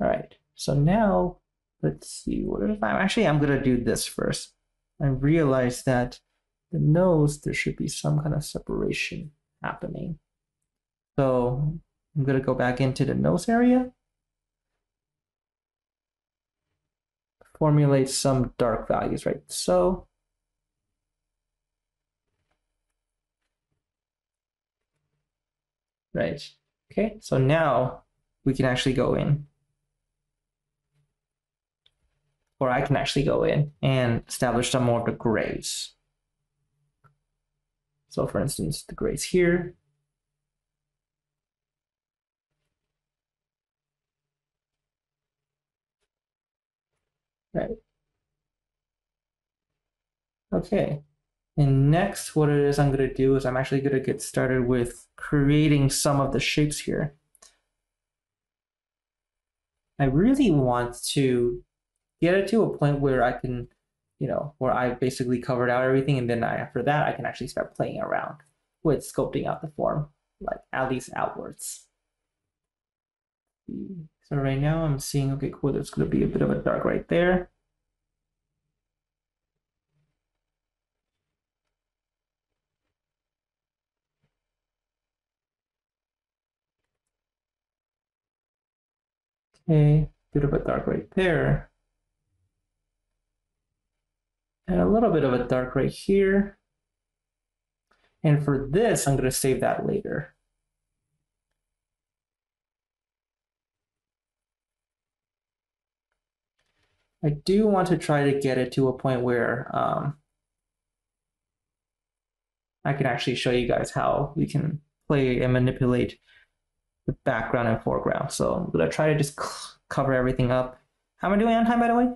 All right, so now let's see, what if I'm actually I'm gonna do this first. I realize that the nose, there should be some kind of separation happening. So I'm gonna go back into the nose area. Formulate some dark values, right? So right? Okay, so now we can actually go in, or I can actually go in and establish some more of the grays. So for instance, the grays here. Right. Okay, and next, what it is I'm going to do is I'm actually going to get started with creating some of the shapes here. I really want to get it to a point where I can, you know, where I basically covered out everything. And then I, after that, I can actually start playing around with sculpting out the form, like at least outwards. So right now I'm seeing, okay, cool, there's going to be a bit of a dark right there. Okay, bit of a dark right there. And a little bit of a dark right here. And for this, I'm going to save that later. I do want to try to get it to a point where um, I can actually show you guys how we can play and manipulate the background and foreground. So I'm gonna try to just cover everything up. How am I doing on time, by the way?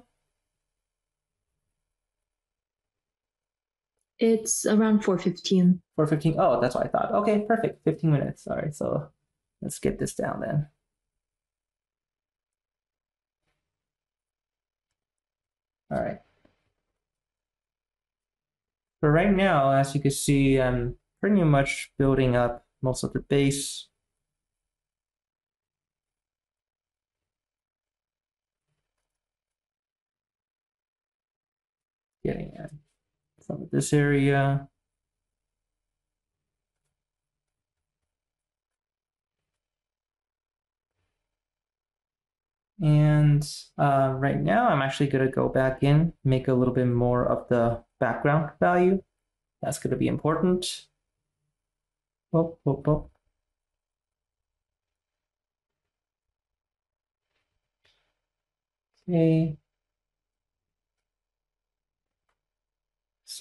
It's around 4.15. 4.15, oh, that's what I thought. Okay, perfect, 15 minutes. All right, so let's get this down then. All right. But right now, as you can see, I'm pretty much building up most of the base. getting at of this area. And uh, right now I'm actually going to go back in, make a little bit more of the background value. That's going to be important. Oh, oh, oh. Okay.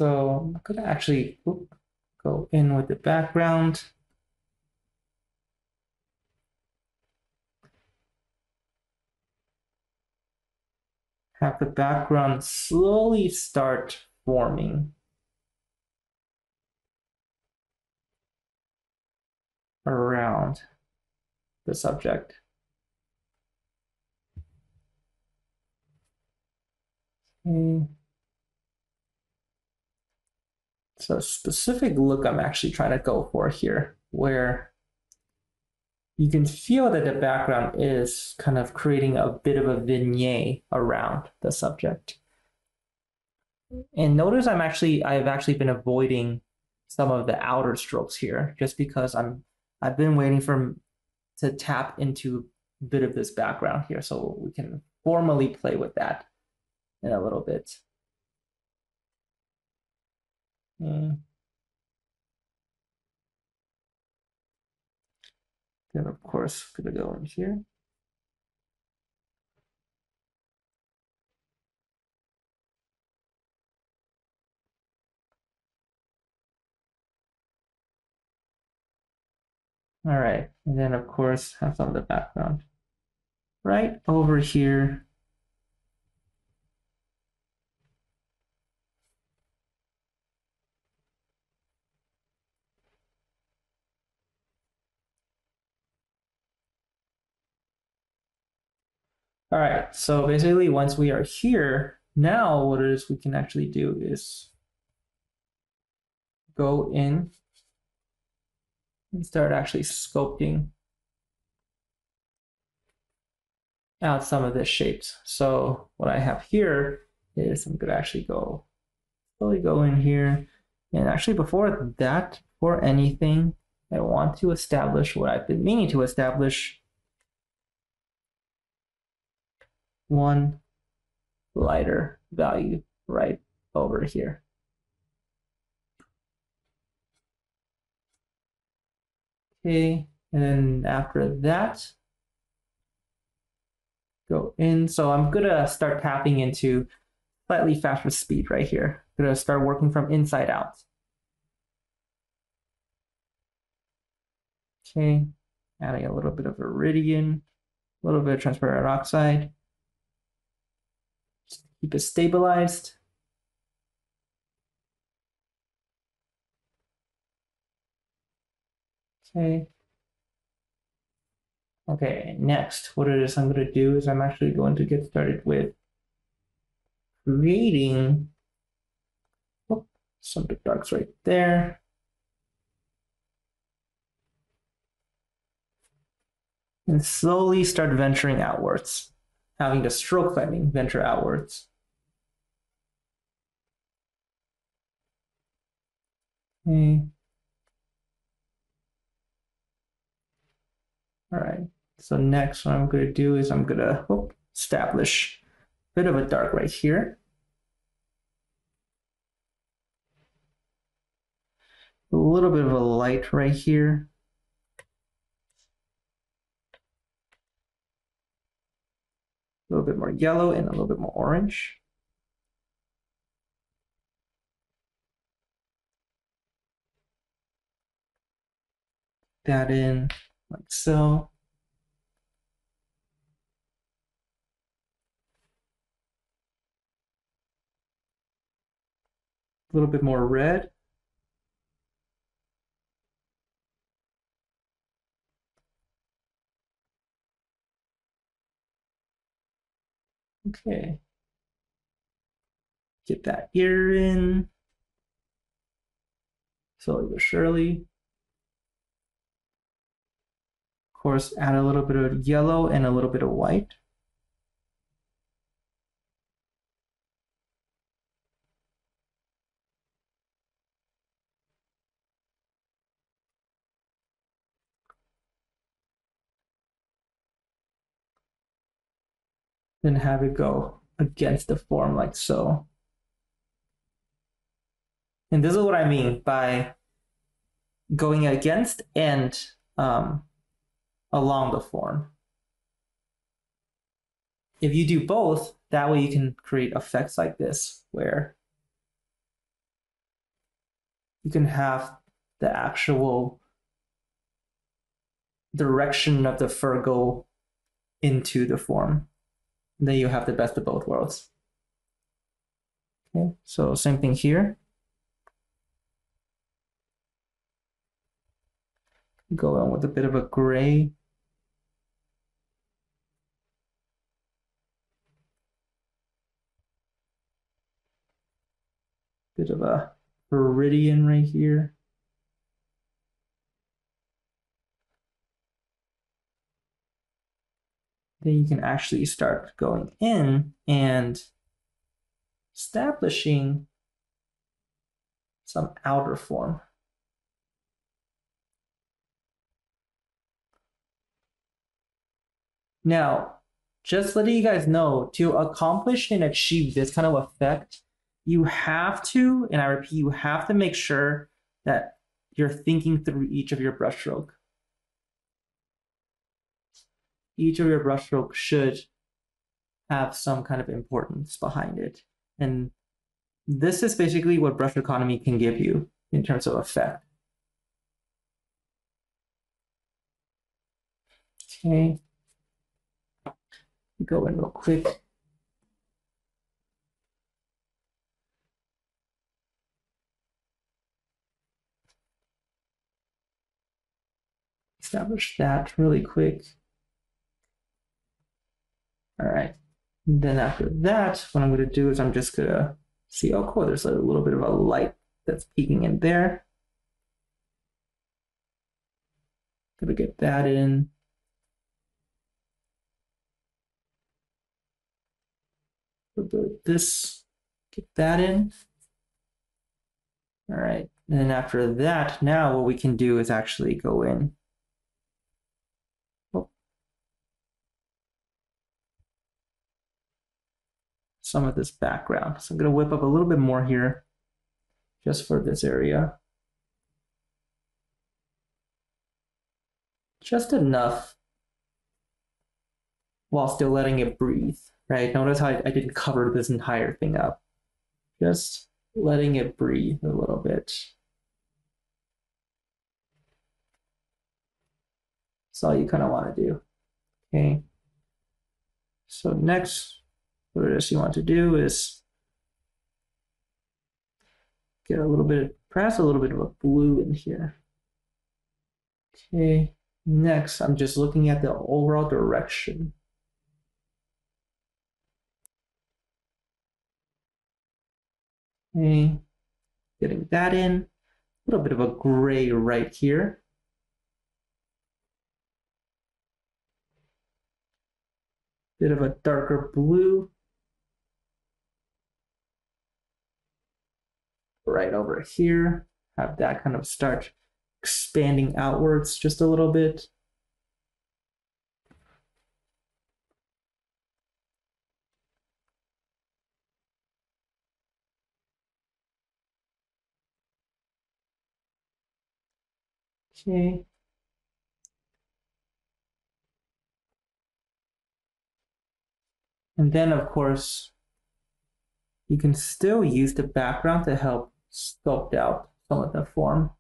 So I'm gonna actually whoop, go in with the background. Have the background slowly start forming. around the subject. Okay. So specific look I'm actually trying to go for here, where you can feel that the background is kind of creating a bit of a vignette around the subject. And notice I'm actually, I've actually been avoiding some of the outer strokes here just because I'm, I've been waiting for to tap into a bit of this background here so we can formally play with that in a little bit. Mm. Then of course, gonna go in here. All right, and then of course have some of the background. Right over here, All right, so basically once we are here, now what it is we can actually do is go in and start actually sculpting out some of the shapes. So what I have here is I'm gonna actually go slowly go in here. And actually before that, for anything, I want to establish what I've been meaning to establish. One lighter value right over here. Okay, and then after that, go in. So I'm gonna start tapping into slightly faster speed right here. I'm gonna start working from inside out. Okay, adding a little bit of viridian, a little bit of transparent oxide. Keep it stabilized. Okay. Okay, next, what it is I'm going to do is I'm actually going to get started with creating oh, some big darks right there. And slowly start venturing outwards, having the stroke lightning venture outwards. Hmm. Okay. All right. So next what I'm going to do is I'm going to whoop, establish a bit of a dark right here. A little bit of a light right here. A little bit more yellow and a little bit more orange. That in like so. A little bit more red. Okay. Get that ear in. Slowly but surely. Course, add a little bit of yellow and a little bit of white. Then have it go against the form like so. And this is what I mean by going against and um, along the form. If you do both, that way you can create effects like this where you can have the actual direction of the fur go into the form. then you have the best of both worlds. Okay, so same thing here. Go on with a bit of a gray bit of a viridian right here. Then you can actually start going in and establishing some outer form. Now, just letting you guys know, to accomplish and achieve this kind of effect, you have to, and I repeat, you have to make sure that you're thinking through each of your brushstroke. Each of your brushstroke should have some kind of importance behind it. And this is basically what brush economy can give you in terms of effect. Okay. Go in real quick. Establish that really quick. All right. And then after that, what I'm going to do is I'm just going to see, oh, cool, there's a little bit of a light that's peeking in there. To get that in. This, get that in. All right, and then after that, now what we can do is actually go in. Some of this background. So I'm gonna whip up a little bit more here just for this area. Just enough while still letting it breathe, right? Notice how I, I didn't cover this entire thing up. Just letting it breathe a little bit. That's all you kind of want to do. Okay. So next, what it is you want to do is get a little bit, of, perhaps a little bit of a blue in here. Okay. Next, I'm just looking at the overall direction. Okay, getting that in. A little bit of a gray right here. Bit of a darker blue. Right over here. Have that kind of start expanding outwards just a little bit. Okay. And then, of course, you can still use the background to help sculpt out some of the form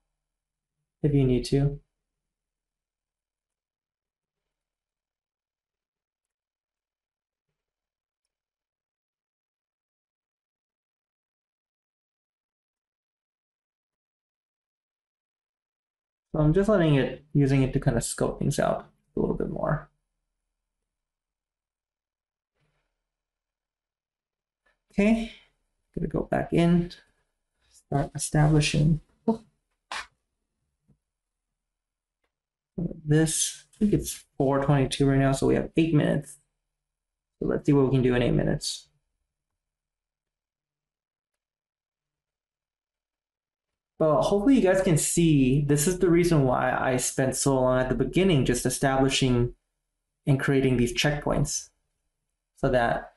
if you need to. So I'm just letting it, using it to kind of scope things out a little bit more. Okay, gonna go back in, start establishing this. I think it's 422 right now, so we have eight minutes. So let's see what we can do in eight minutes. But hopefully you guys can see this is the reason why I spent so long at the beginning just establishing and creating these checkpoints. So that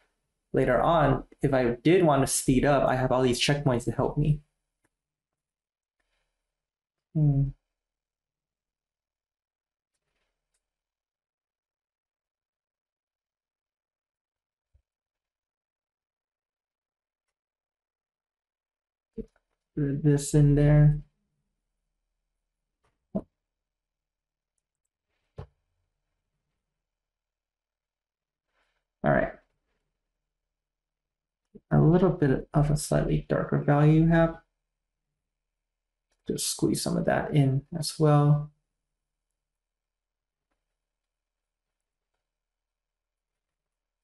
later on, if I did want to speed up, I have all these checkpoints to help me. Hmm. this in there. All right. A little bit of a slightly darker value have. Just squeeze some of that in as well.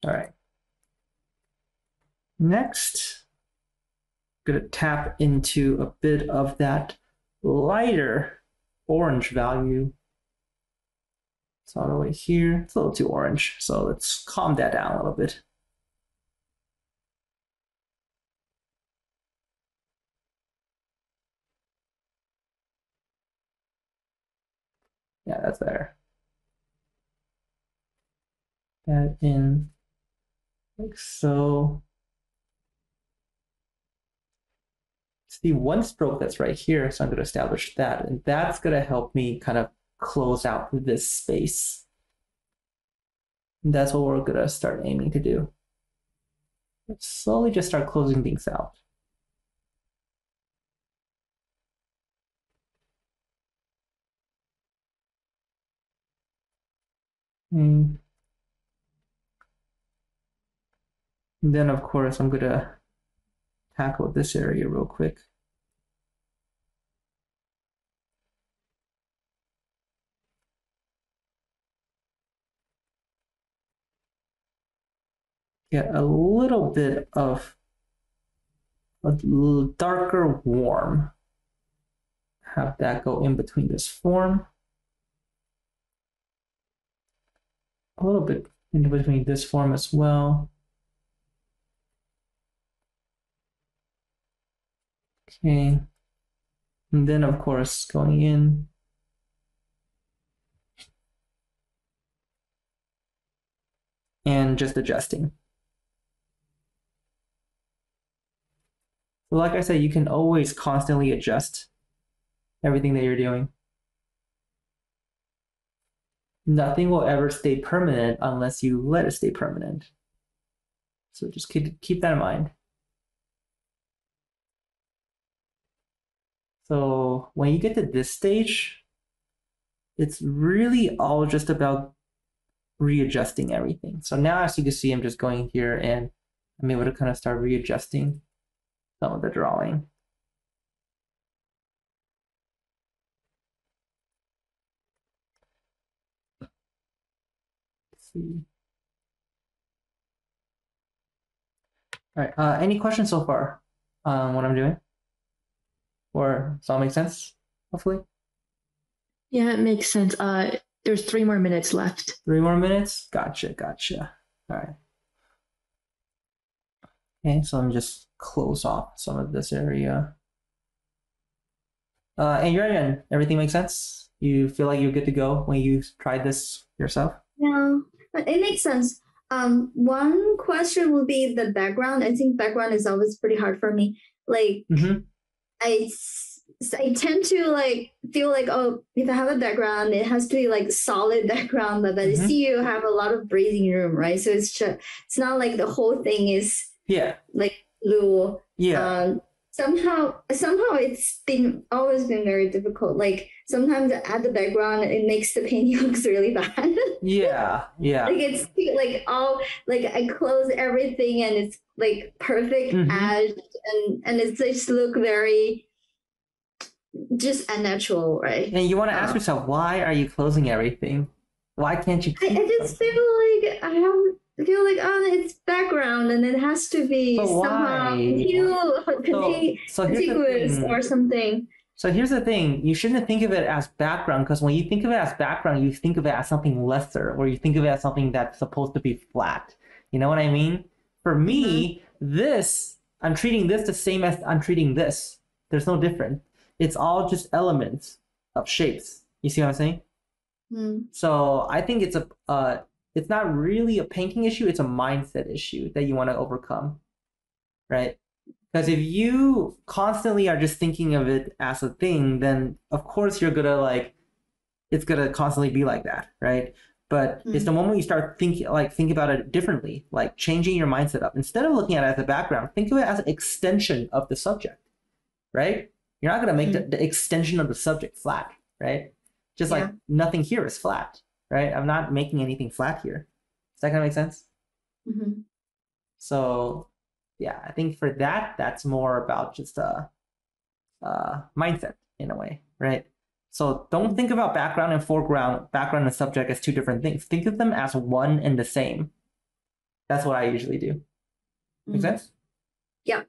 All right. Next, I'm going to tap into a bit of that lighter orange value. It's all the way here. It's a little too orange, so let's calm that down a little bit. Yeah, that's better. Add in like so. It's the one stroke that's right here. So I'm going to establish that. And that's going to help me kind of close out this space. And that's what we're going to start aiming to do. Let's slowly just start closing things out. And then, of course, I'm going to tackle this area real quick. get a little bit of a darker warm. Have that go in between this form. a little bit in between this form as well. Okay. And then of course going in. And just adjusting. Like I said, you can always constantly adjust everything that you're doing. Nothing will ever stay permanent unless you let it stay permanent. So just keep, keep that in mind. So when you get to this stage, it's really all just about readjusting everything. So now as you can see, I'm just going here and I'm able to kind of start readjusting some of the drawing. See. All right, uh, any questions so far on what I'm doing? Or does that make sense? Hopefully. Yeah, it makes sense. Uh, there's three more minutes left. Three more minutes? Gotcha, gotcha. All right. Okay, so let me just close off some of this area. Uh, and you're in. Everything makes sense? You feel like you're good to go when you tried this yourself? Yeah, it makes sense. Um, one question will be the background. I think background is always pretty hard for me. Like, Mhm. I, I tend to like feel like oh, if I have a background, it has to be like solid background. But, but I Mhm. see you have a lot of breathing room, right? So it's just it's not like the whole thing is Yeah, like blue. yeah. Um, somehow somehow it's been always been very difficult. Like sometimes at the background, it makes the painting looks really bad. yeah, yeah. like it's like all like I close everything and it's like perfect Mhm. edge and and it's just look very just unnatural, right? And you want to ask Uh, yourself, why are you closing everything? Why can't you I, I just feel like I have I feel like oh it's background and it has to be somehow? So, conti- so contiguous or something. So here's the thing: you shouldn't think of it as background because when you think of it as background, you think of it as something lesser, or you think of it as something that's supposed to be flat. You know what I mean? For me, this I'm treating this the same as I'm treating this. There's no difference. It's all just elements of shapes. You see what I'm saying? Hmm. So I think it's a uh, it's not really a painting issue. It's a mindset issue that you want to overcome, right? Because if you constantly are just thinking of it as a thing, then of course you're gonna like, it's gonna constantly be like that, right? But it's the mm-hmm. moment you start thinking like think about it differently, like changing your mindset up. Instead of looking at it as a background, think of it as an extension of the subject, right? You're not gonna make mm-hmm. the, the extension of the subject flat, right? Just like nothing here is flat, right? I'm not making anything flat here. Is that gonna make sense? Mhm. So yeah, I think for that, that's more about just a, uh mindset in a way, right? So don't think about background and foreground, background and subject as two different things. Think of them as one and the same. That's what I usually do. Make Mhm. sense? Yeah.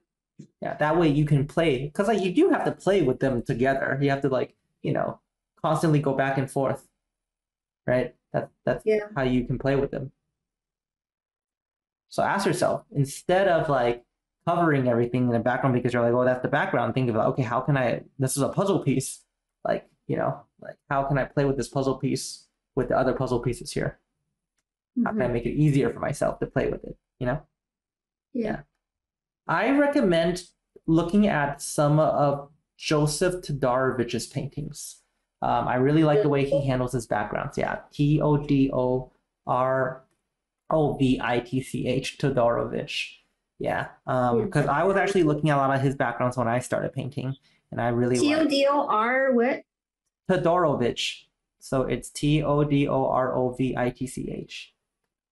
Yeah, that way you can play because like you do have to play with them together. You have to like, you know, constantly go back and forth. Right? That that's Yeah. how you can play with them. So ask yourself, instead of like covering everything in the background because you're like, oh, that's the background, think of like, okay, how can I this is a puzzle piece. Like, you know, like how can I play with this puzzle piece with the other puzzle pieces here? How can I Mhm. make it easier for myself to play with it? You know? Yeah. I recommend looking at some of Joseph Todorovitch's paintings. Um, I really like the way he handles his backgrounds. Yeah, T O D O R O V I T C H Todorovitch. Yeah, because I was actually looking at a lot of his backgrounds when I started painting, and I really T O like D O R what? Todorovitch. So it's T O D O R O V I T C H.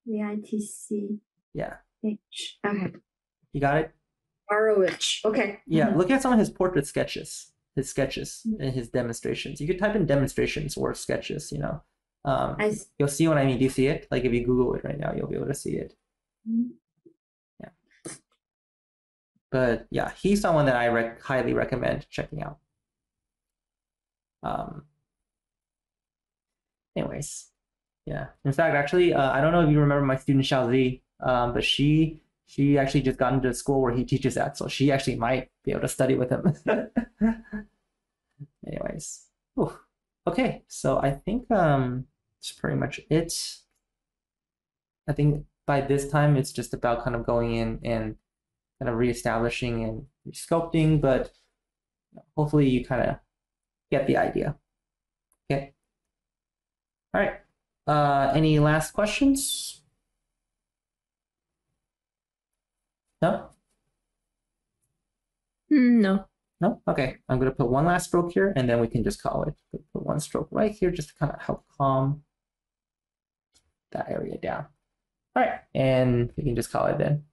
V I T C Yeah, H. Okay. you got it. Arrowich. Okay. Yeah, Mhm. look at some of his portrait sketches, his sketches and his demonstrations. You could type in demonstrations or sketches, you know. Um, s- you'll see what I mean. Do you see it? Like if you Google it right now, you'll be able to see it. Yeah. But yeah, he's someone that I rec- highly recommend checking out. Um, anyways, yeah. In fact, actually, uh, I don't know if you remember my student Xiao Zi, um, but she She actually just got into a school where he teaches at, so she actually might be able to study with him. Anyways, okay, so I think um that's pretty much it. I think by this time it's just about kind of going in and kind of reestablishing and sculpting, but hopefully you kind of get the idea. Okay. All right. Uh, any last questions? No? Mm, no. No? Okay. I'm going to put one last stroke here and then we can just call it. Put one stroke right here just to kind of help calm that area down. All right. And we can just call it then.